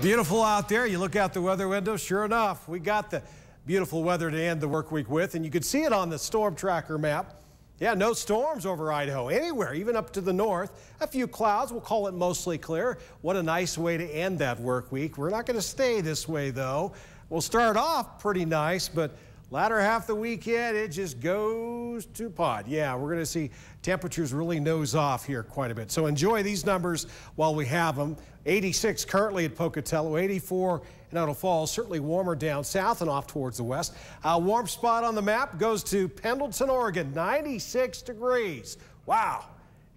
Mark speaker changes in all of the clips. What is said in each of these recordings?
Speaker 1: Beautiful out there. You look out the weather window, sure enough, we got the beautiful weather to end the work week with, and you can see it on the storm tracker map. Yeah, no storms over Idaho anywhere, even up to the north. A few clouds, we'll call it mostly clear. What a nice way to end that work week. We're not going to stay this way, though. We'll start off pretty nice, but Latter half the weekend, it just goes to pot. Yeah, we're going to see temperatures really nose off here quite a bit. So enjoy these numbers while we have them. 86 currently at Pocatello, 84 in Idaho Falls, certainly warmer down south and off towards the west. A warm spot on the map goes to Pendleton, Oregon, 96 degrees. Wow,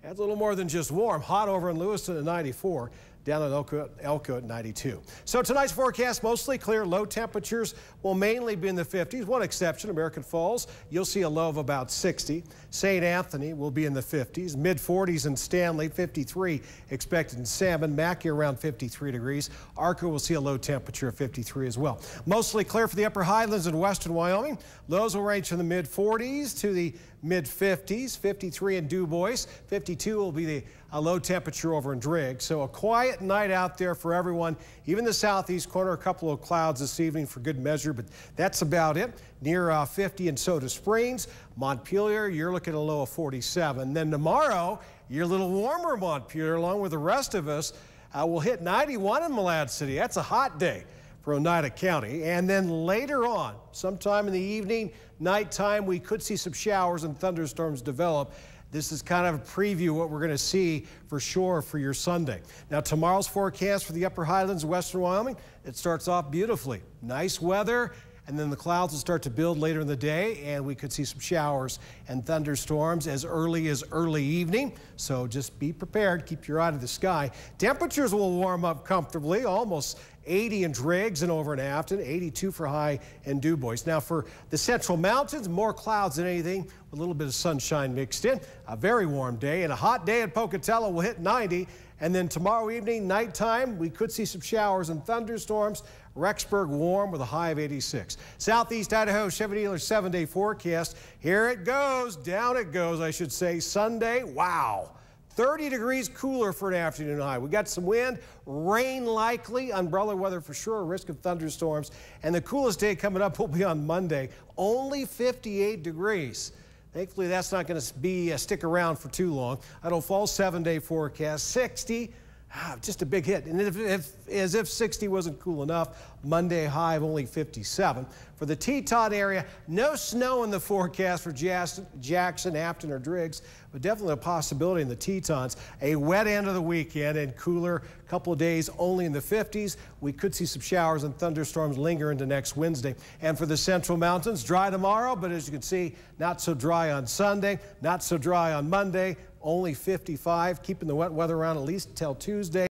Speaker 1: that's a little more than just warm. Hot over in Lewiston at 94 down in Elko, Elko at 92. So tonight's forecast mostly clear. Low temperatures will mainly be in the 50s. One exception, American Falls, you'll see a low of about 60. St. Anthony will be in the 50s. Mid 40s in Stanley, 53 expected in Salmon. Mackay around 53 degrees. Arco will see a low temperature of 53 as well. Mostly clear for the upper highlands in western Wyoming. Lows will range from the mid 40s to the mid 50s. 53 in Dubois. 52 will be the a low temperature over in Driggs. So a quiet night out there for everyone. Even the southeast corner, a couple of clouds this evening for good measure, but that's about it. Near uh, 50 in Soda Springs. Montpelier, you're looking at a low of 47. Then tomorrow, you're a little warmer, Montpelier, along with the rest of us. Uh, we'll hit 91 in Malad City. That's a hot day for Oneida County. And then later on, sometime in the evening, nighttime, we could see some showers and thunderstorms develop. This is kind of a preview what we're going to see for sure for your Sunday. Now, tomorrow's forecast for the upper highlands of western Wyoming, it starts off beautifully. Nice weather, and then the clouds will start to build later in the day, and we could see some showers and thunderstorms as early as early evening. So just be prepared. Keep your eye to the sky. Temperatures will warm up comfortably, almost 80 in Driggs and over in Afton, 82 for high in Dubois. Now for the central mountains, more clouds than anything, with a little bit of sunshine mixed in. A very warm day and a hot day at Pocatello will hit 90. And then tomorrow evening, nighttime, we could see some showers and thunderstorms. Rexburg warm with a high of 86. Southeast Idaho Chevy dealer seven day forecast. Here it goes. Down it goes, I should say. Sunday, wow. 30 degrees cooler for an afternoon high. We got some wind, rain likely, umbrella weather for sure, risk of thunderstorms. And the coolest day coming up will be on Monday, only 58 degrees. Thankfully, that's not going to be uh, stick around for too long. Idaho Falls seven day forecast, 60. Ah, just a big hit. And if, if, as if 60 wasn't cool enough, Monday high of only 57. For the Teton area, no snow in the forecast for Jackson, Afton, or Driggs, but definitely a possibility in the Tetons. A wet end of the weekend and cooler, couple of days only in the 50s. We could see some showers and thunderstorms linger into next Wednesday. And for the Central Mountains, dry tomorrow, but as you can see, not so dry on Sunday, not so dry on Monday only 55, keeping the wet weather around at least until Tuesday.